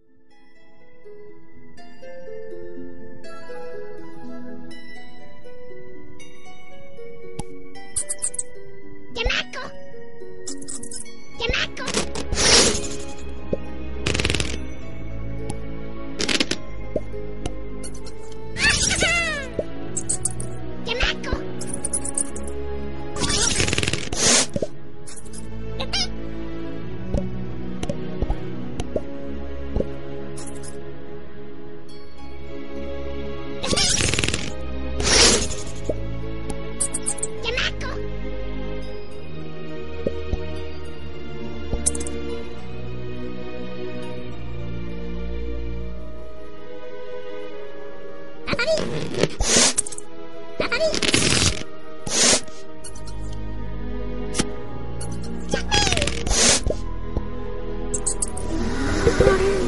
え? Bye.